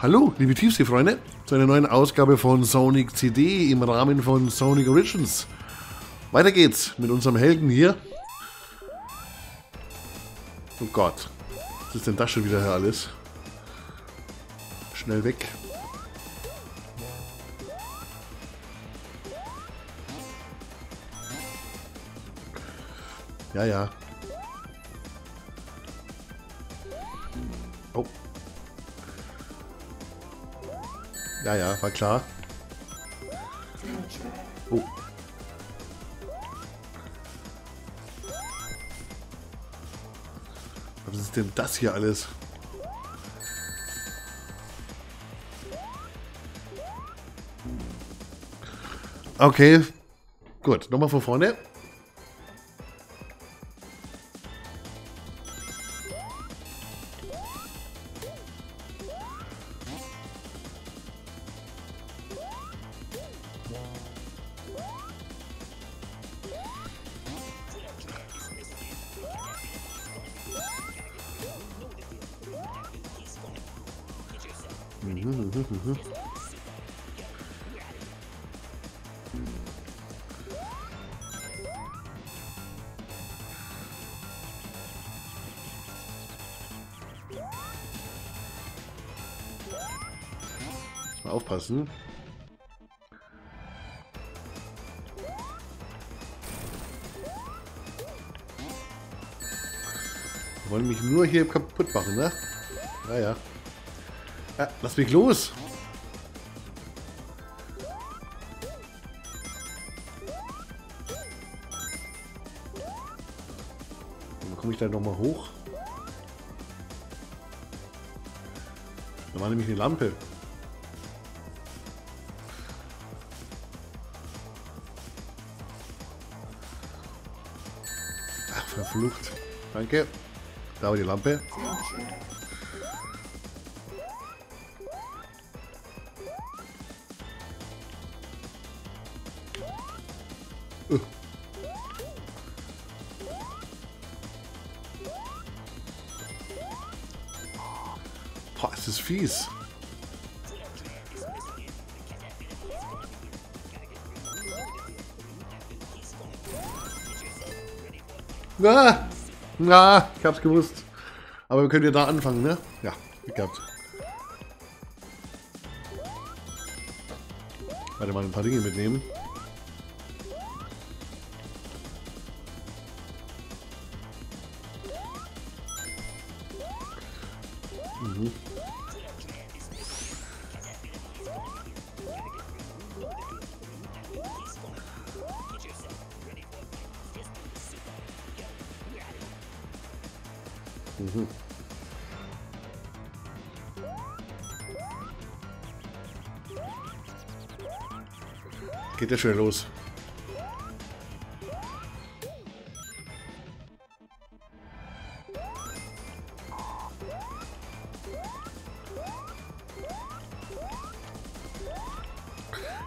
Hallo, liebe Tiefsee-Freunde, zu einer neuen Ausgabe von Sonic CD im Rahmen von Sonic Origins. Weiter geht's mit unserem Helden hier. Oh Gott, was ist denn das schon wieder hier alles? Schnell weg. Ja, ja. Ja, ja, war klar. Oh. Was ist denn das hier alles? Okay. Gut, nochmal von vorne. Mal aufpassen. Wollen mich nur hier kaputt machen, ne? Naja. Ja, lass mich los! Dann komme ich da nochmal hoch. Da war nämlich eine Lampe. Ach, verflucht. Danke. Da war die Lampe. Boah, ist fies. Ah, ah, ich hab's gewusst. Aber wir können ja da anfangen, ne? Ja, gehabt. Warte mal ein paar Dinge mitnehmen. Geht ja schnell los.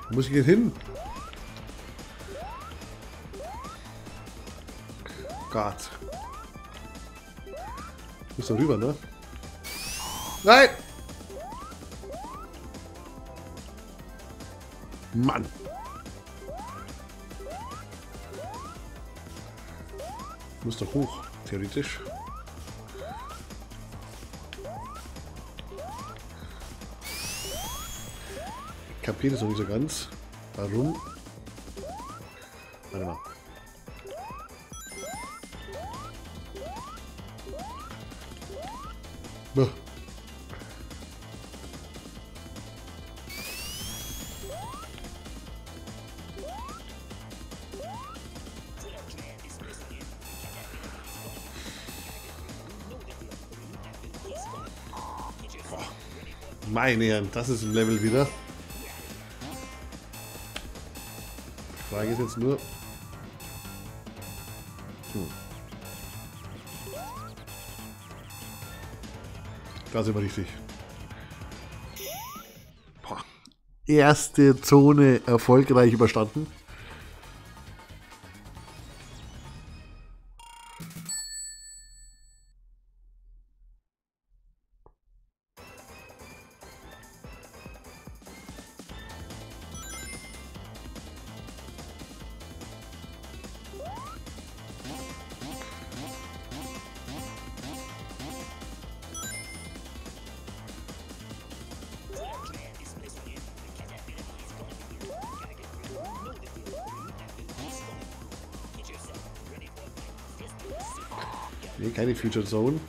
Wo muss ich jetzt hin? Gott. Muss da rüber, ne? Nein! Mann! Muss doch hoch, theoretisch. Ich kapiere das noch nicht so ganz. Warum? Warte mal. Meine Herren, das ist ein Level wieder. Die Frage ist jetzt nur... Hm. Da sind wir richtig. Boah. Erste Zone erfolgreich überstanden. Future Zone.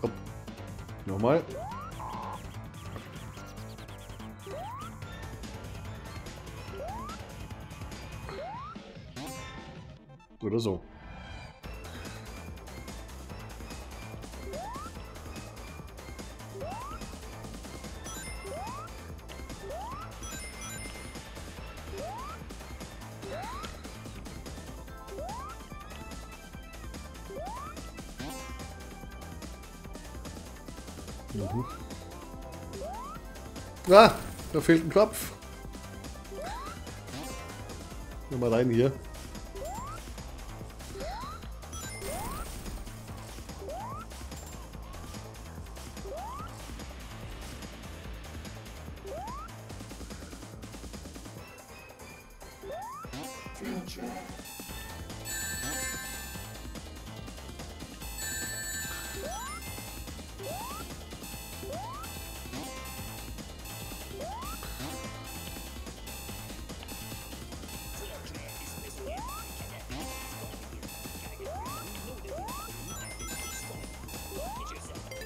Hopp. Nochmal. Oder so. Ah, da fehlt ein Knopf. Mal rein hier.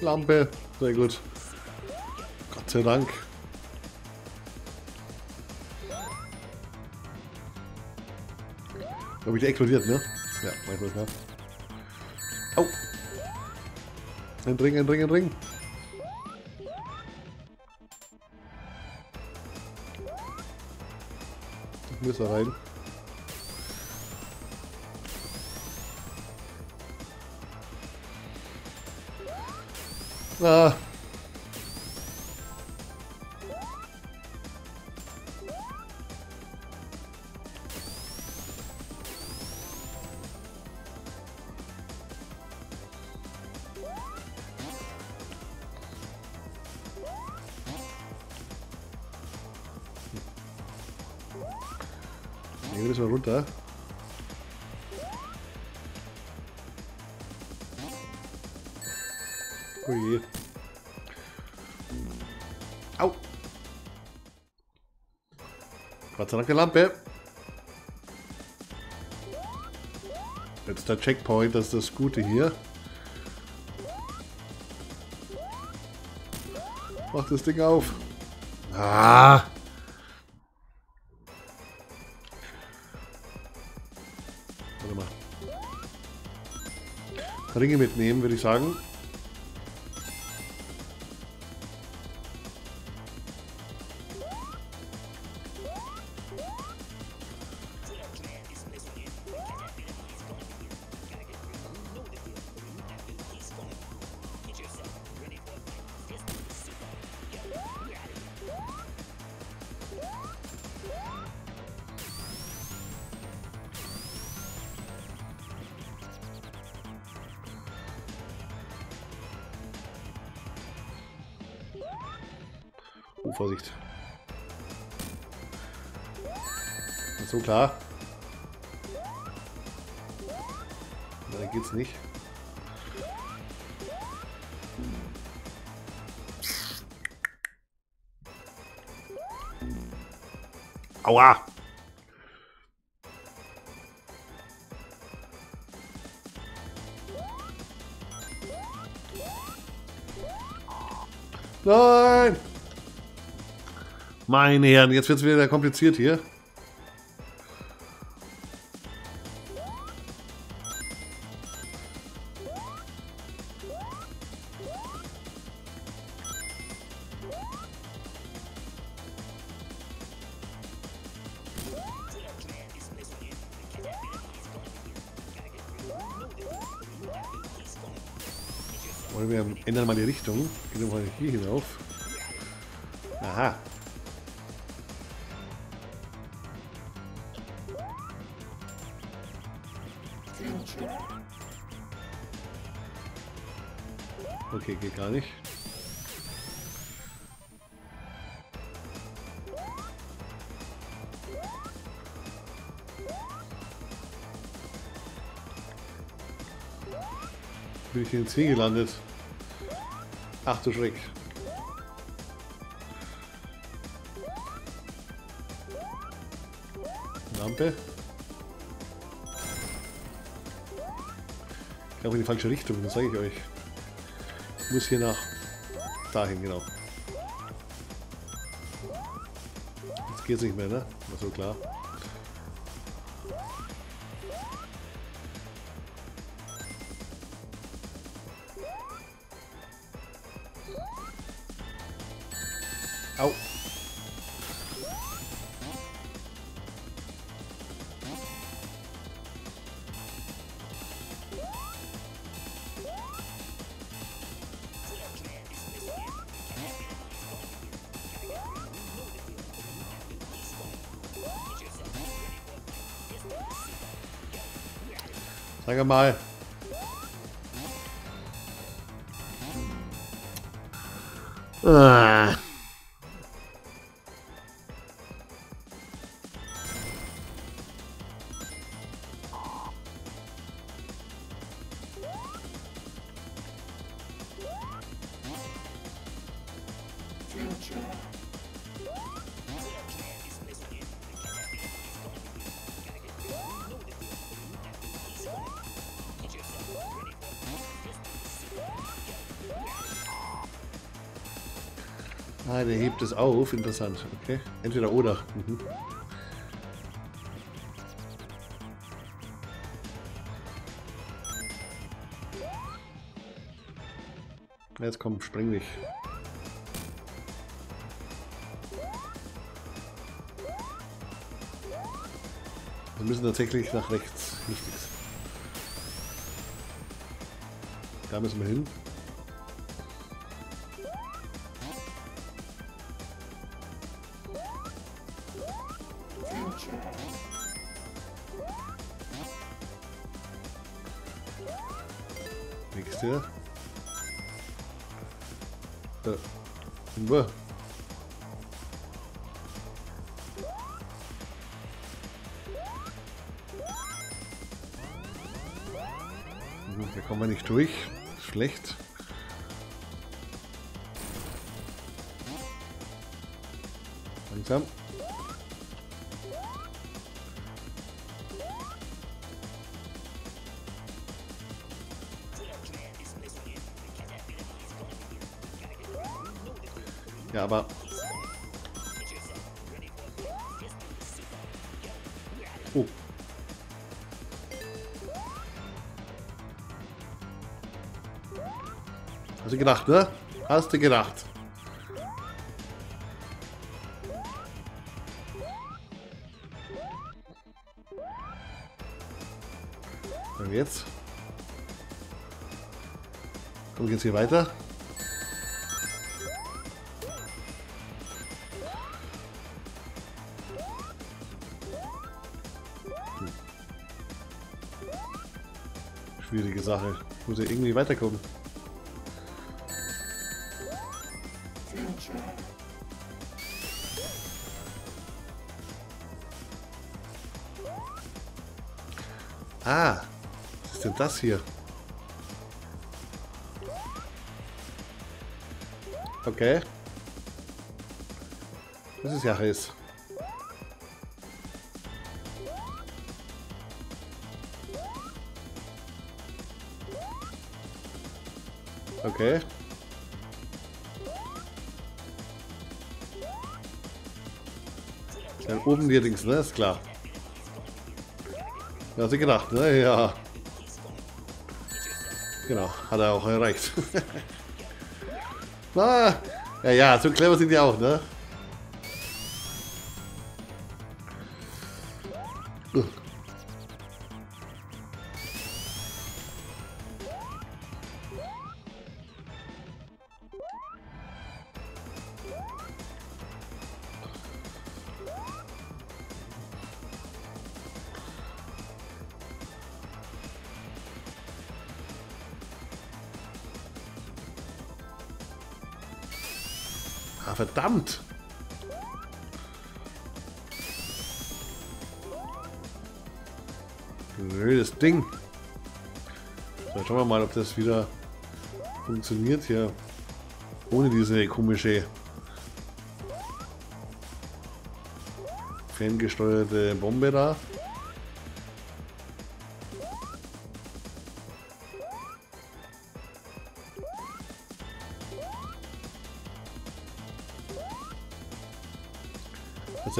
Lampe. Sehr gut. Gott sei Dank. Habe ich explodiert, ne? Ja, weiß ich klar. Au! Ein Ring, ein Ring, ein Ring. Ich muss da rein. Ah. Gott sei Dank eine Lampe. Jetzt der Checkpoint, das ist das Gute hier. Mach das Ding auf. Ah. Warte mal. Ringe mitnehmen, würde ich sagen. Aua! Nein! Meine Herren, jetzt wird es wieder kompliziert hier. Bin ich in den See gelandet? Ach du Schreck. Lampe. Ich glaube in die falsche Richtung, das sage ich euch. Ich muss hier nach dahin, genau. Jetzt geht es nicht mehr, ne? War so klar. Mal. Ah. Hebt es auf. Interessant. Okay. Entweder oder. Mhm. Jetzt komm, spring dich. Wir müssen tatsächlich nach rechts. Wichtig. Da müssen wir hin. Nächste. Äh. Da kommen wir nicht durch. Schlecht. Langsam. Gedacht, ne? Hast du gedacht. Und jetzt? Wir jetzt hier weiter? schwierige Sache. Muss ja irgendwie weiterkommen. Das hier? Okay. Das ist ja heiß. Okay. Dann oben die Dings, ne? Ist klar. Ja, du gedacht, ne? Ja. Genau, hat er auch erreicht. Na, ja, ja, so clever sind die auch, ne? Verdammt! Blödes Ding. So, schauen wir mal, ob das wieder funktioniert hier. Ohne diese komische ferngesteuerte Bombe da.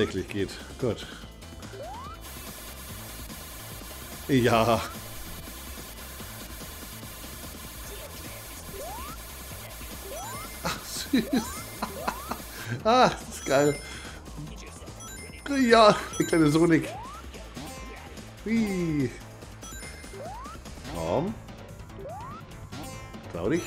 Tatsächlich geht. Gut. Ja. Ach, süß. ah, das ist geil. Ja, der kleine Sonic. Wie? Komm. Trau dich.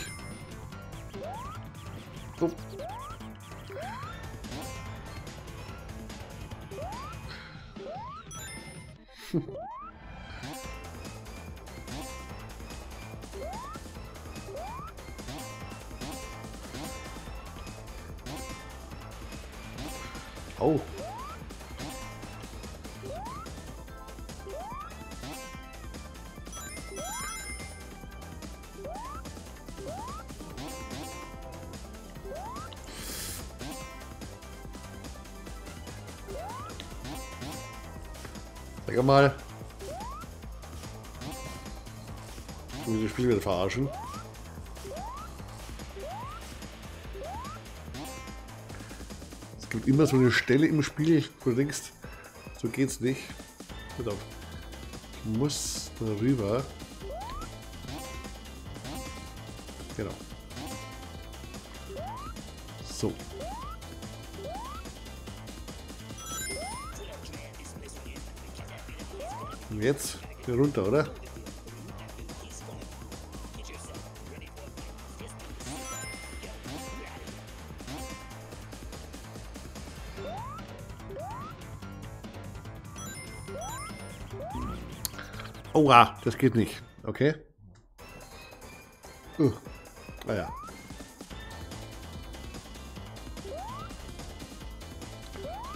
Mal. Will das Spiel wieder verarschen. Es gibt immer so eine Stelle im Spiel, wo du denkst, so geht's nicht. Pass auf. Ich muss da rüber. Genau. So. Und jetzt hier runter, oder? Oha, das geht nicht. Okay. Uh. Ah ja.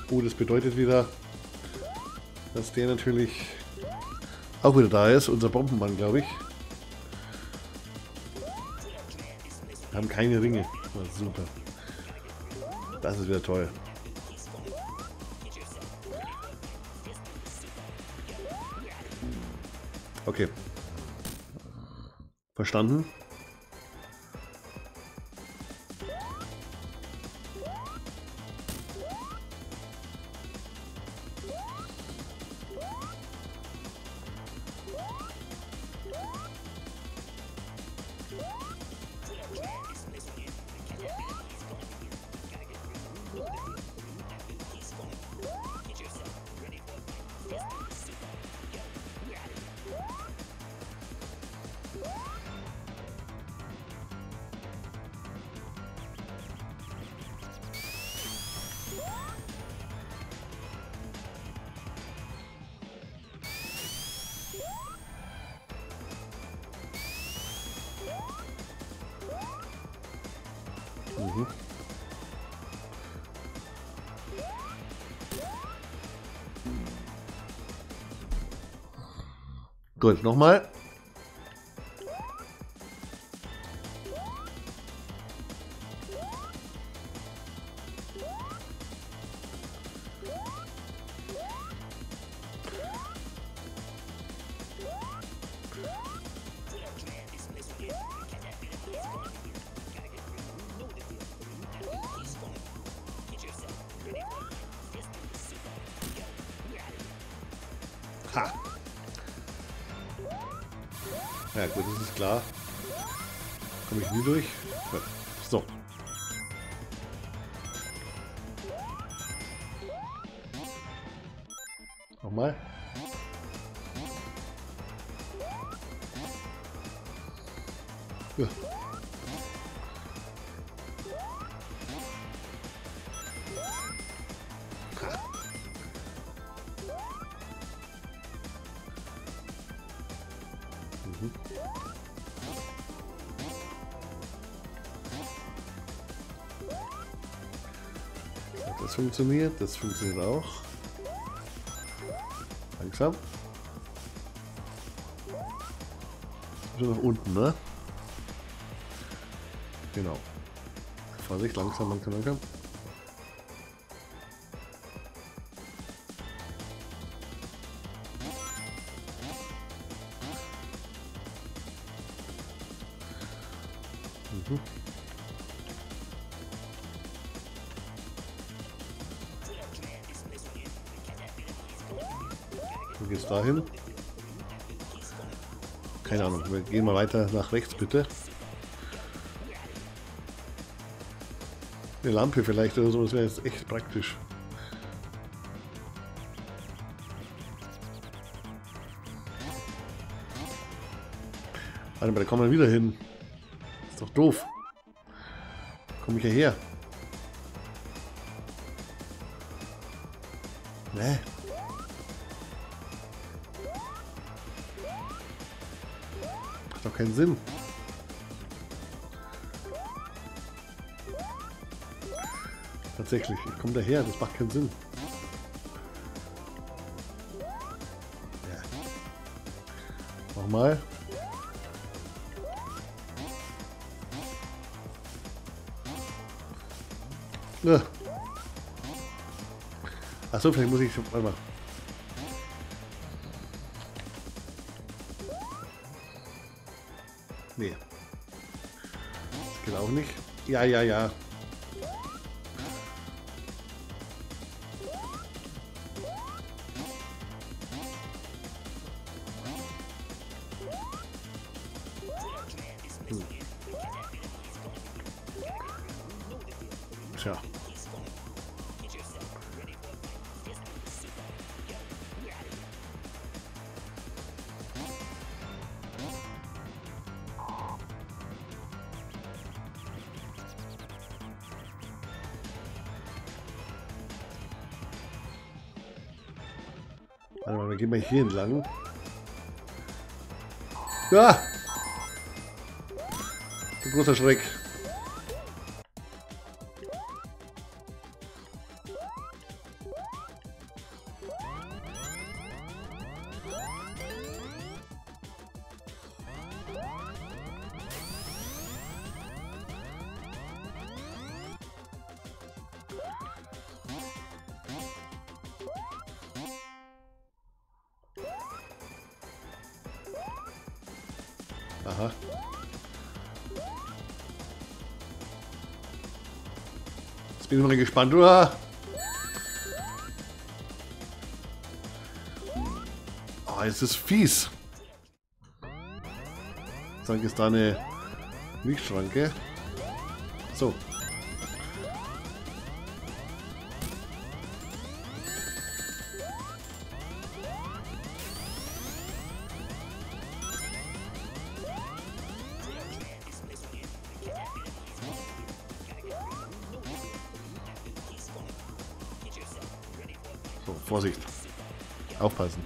Oh, das bedeutet wieder, dass der natürlich auch wieder da ist. Unser Bombenmann, glaube ich. Wir haben keine Ringe. Ist super. Das ist wieder toll. Okay. Verstanden? Gut, nochmal. Ja gut, das ist klar. Komme ich nie durch? Gut. So. Funktioniert, das funktioniert auch. Langsam. Schon nach unten, ne? Genau. Vorsicht, langsam, langsam, langsam. Dahin. Keine Ahnung. Wir gehen mal weiter nach rechts, bitte. Eine Lampe vielleicht oder so, das wäre jetzt echt praktisch. Warte mal, da kommen wir wieder hin. Ist doch doof. Komme ich ja her. Nee. Keinen Sinn. Tatsächlich, ich komme daher, das macht keinen Sinn. Ja. Nochmal. Achso, vielleicht muss ich... Warte mal. Ja, ja, ja. Hier entlang. Ja! Du großer Schreck. Bin gespannt. Uah. Oh, jetzt ist fies. Sag ist da eine Lichtschranke. So. Vorsicht. Aufpassen.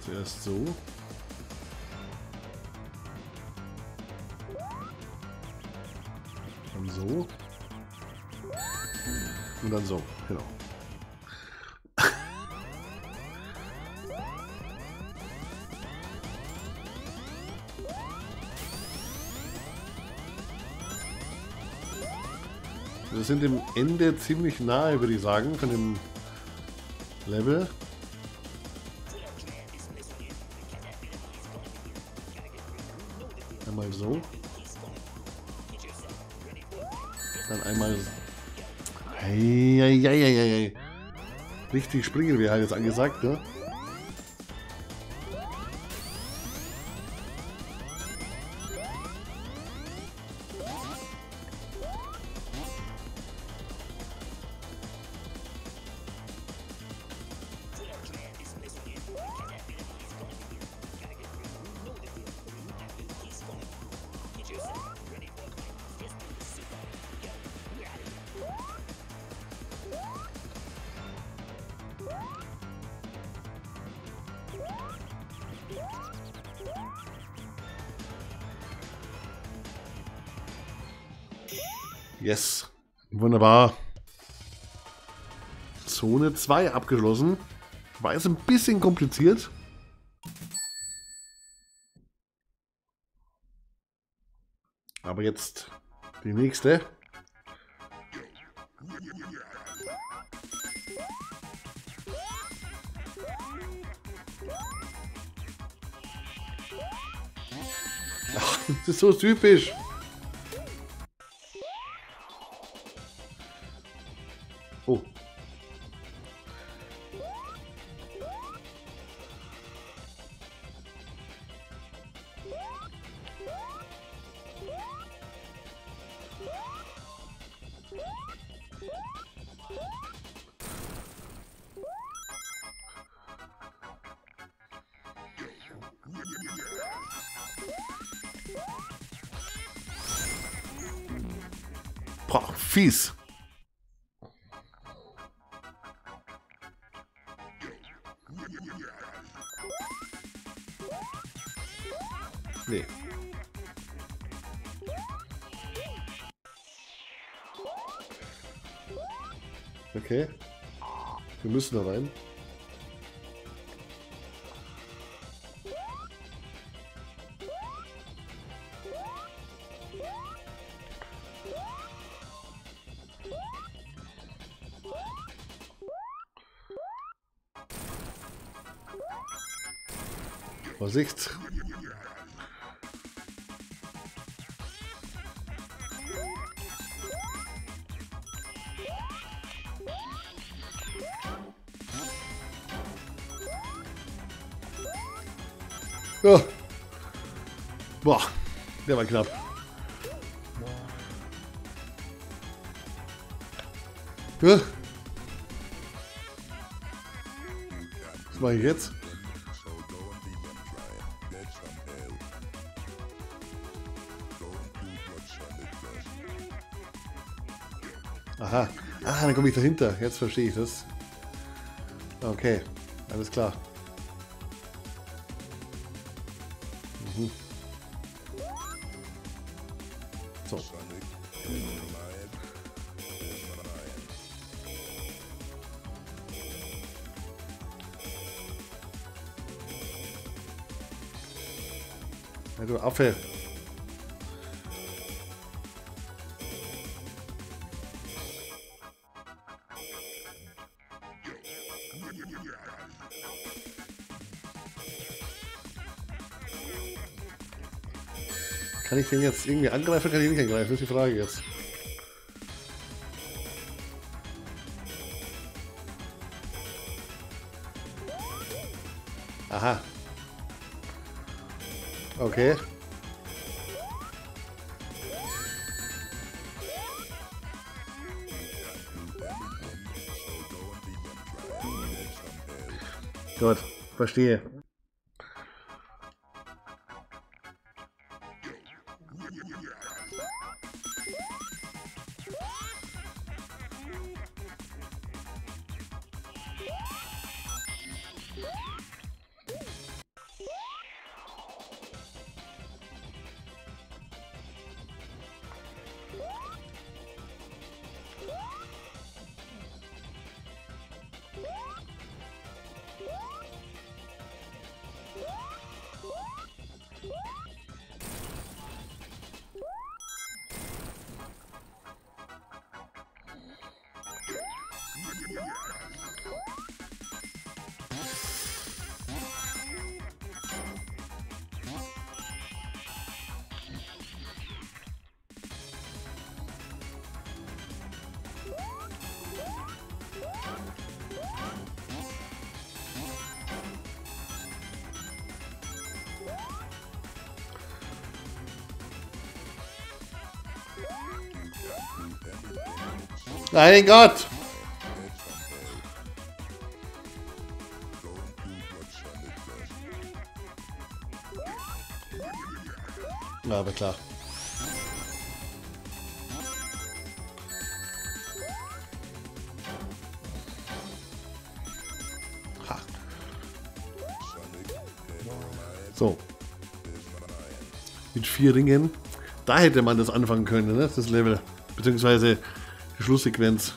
Zuerst so. Dann so. Und dann so, genau. Wir sind dem Ende ziemlich nahe, würde ich sagen, von dem Level. Einmal so. Dann einmal... Hey, hey, hey, hey, hey. Richtig springen wäre halt jetzt angesagt, ne? Yes. Wunderbar. Zone 2 abgeschlossen. War jetzt ein bisschen kompliziert. Aber jetzt die nächste. Das ist so typisch. Boah, fies. Nee. Okay. Wir müssen da rein. Vorsicht. Oh. Boah, der war knapp. Ja. Was mache ich jetzt? Aha. Ah, dann komme ich dahinter. Jetzt verstehe ich das. Okay, alles klar. Mhm. So. Ja, du Affe. Kann ich den jetzt irgendwie angreifen kann ich nicht angreifen? Das ist die Frage jetzt. Aha. Okay. Gut, verstehe. Mein Gott! Na, aber klar. Ha. So. Mit vier Ringen. Da hätte man das anfangen können, ne? das Level. Beziehungsweise die Schlusssequenz.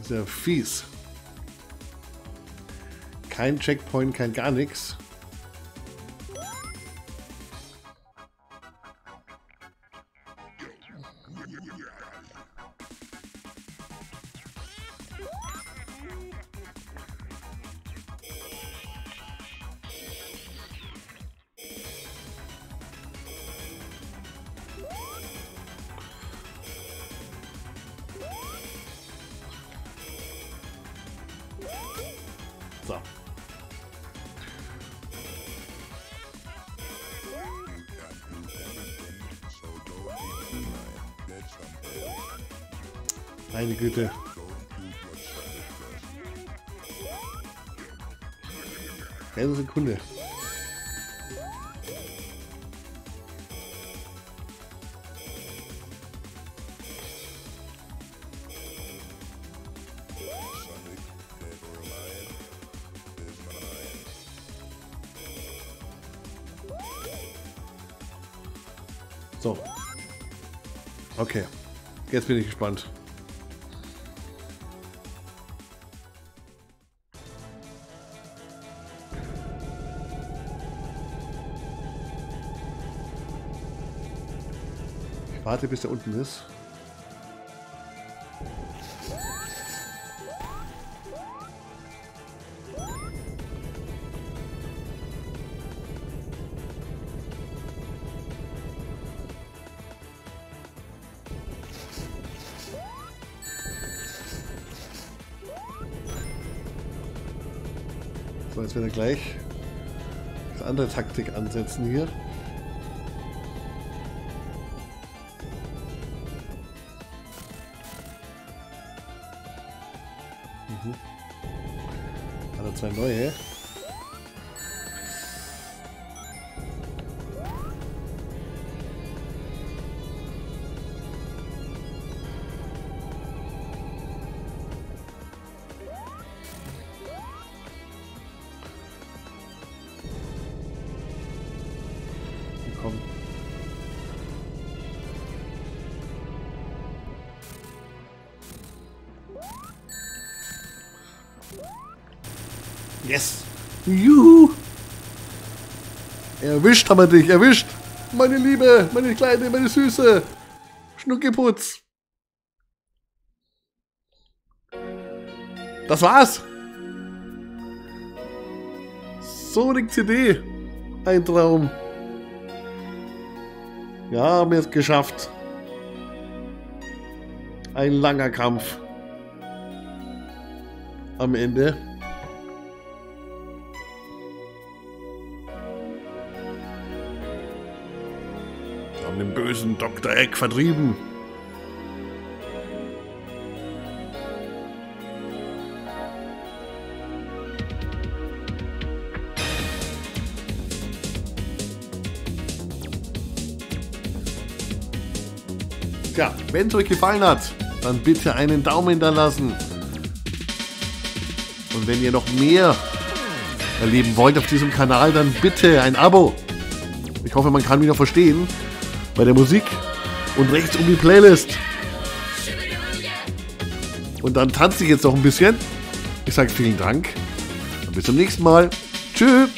Ist ja fies. Kein Checkpoint, kein gar nichts. Meine Güte. Eine Sekunde. So. Okay. Jetzt bin ich gespannt. Warte, bis er unten ist. So, jetzt werden wir gleich eine andere Taktik ansetzen hier. Zwei neue. Yes! Juhu! Erwischt haben wir dich, erwischt! Meine Liebe, meine Kleine, meine Süße! Schnuckiputz! Das war's! Sonic CD! Ein Traum! Ja, haben wir es geschafft. Ein langer Kampf. Am Ende. Dr. Egg vertrieben. Tja, wenn es euch gefallen hat, dann bitte einen Daumen da lassen. Und wenn ihr noch mehr erleben wollt auf diesem Kanal, dann bitte ein Abo. Ich hoffe, man kann mich noch verstehen bei der Musik und rechts um die Playlist. Und dann tanze ich jetzt noch ein bisschen. Ich sage vielen Dank und bis zum nächsten Mal. Tschüss.